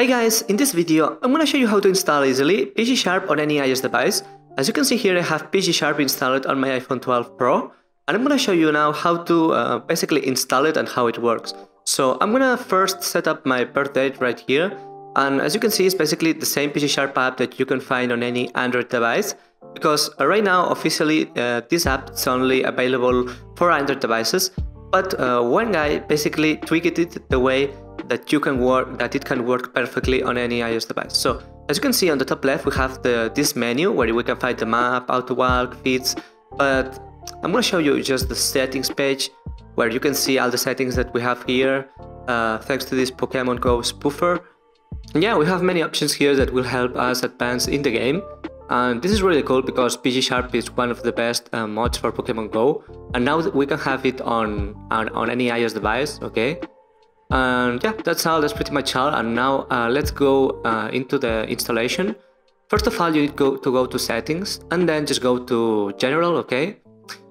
Hey guys, in this video I'm gonna show you how to install easily PGSharp on any iOS device. As you can see here I have PGSharp installed on my iPhone 12 Pro and I'm gonna show you now how to uh, basically install it and how it works. So I'm gonna first set up my birth date right here and as you can see it's basically the same PGSharp app that you can find on any Android device because uh, right now officially uh, this app is only available for Android devices but uh, one guy basically tweaked it the way that you can work that it can work perfectly on any iOS device. So as you can see on the top left we have the this menu where we can find the map, how to walk, feeds, but I'm gonna show you just the settings page where you can see all the settings that we have here uh, thanks to this Pokemon Go spoofer. And yeah, we have many options here that will help us advance in the game. And this is really cool because PGSharp is one of the best uh, mods for Pokemon Go. And now we can have it on, on, on any iOS device, okay? And yeah, that's all, that's pretty much all. And now uh, let's go uh, into the installation. First of all, you need go, to go to settings and then just go to general, okay?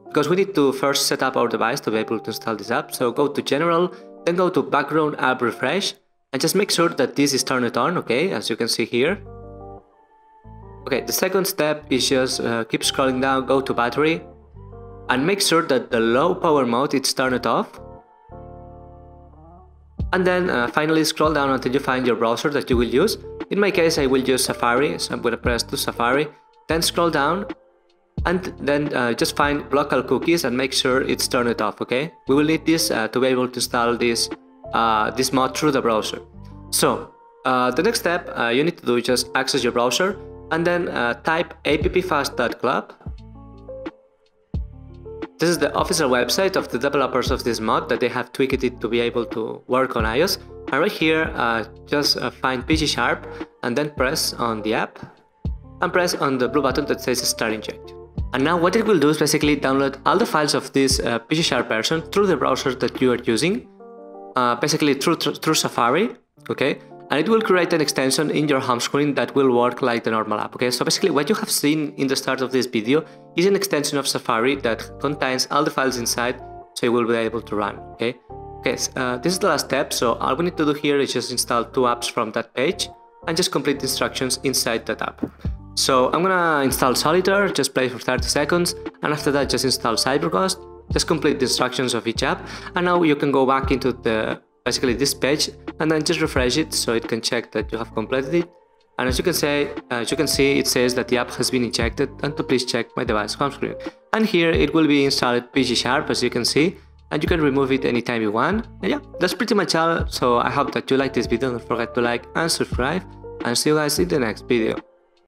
Because we need to first set up our device to be able to install this app. So go to general, then go to background app refresh and just make sure that this is turned on, okay? As you can see here. Okay, the second step is just uh, keep scrolling down, go to battery, and make sure that the low power mode is turned off. And then uh, finally scroll down until you find your browser that you will use. In my case, I will use Safari, so I'm going to press to Safari. Then scroll down and then uh, just find local cookies and make sure it's turned it off, okay? We will need this uh, to be able to install this, uh, this mod through the browser. So, uh, the next step uh, you need to do is just access your browser and then type appfast.club. This is the official website of the developers of this mod that they have tweaked it to be able to work on iOS. And right here, uh, just uh, find PGSharp and then press on the app and press on the blue button that says Start Inject. And now what it will do is basically download all the files of this uh, PGSharp version through the browser that you are using, uh, basically through, through, through Safari, okay? And it will create an extension in your home screen that will work like the normal app okay? So basically what you have seen in the start of this video is an extension of Safari that contains all the files inside so you will be able to run okay? Okay so, uh, this is the last step. So all we need to do here is just install two apps from that page and just complete the instructions inside that app. So I'm gonna install Solitaire, just play for 30 seconds, and after that just install CyberGhost, just complete the instructions of each app, and now you can go back into the basically this page and then just refresh it so it can check that you have completed it. And as you can say as you can see it says that the app has been injected and to please check my device home screen. And here it will be installed PGSharp as you can see and you can remove it anytime you want. And yeah that's pretty much all. So i hope that you like this video. Don't forget to like and subscribe and see you guys in the next video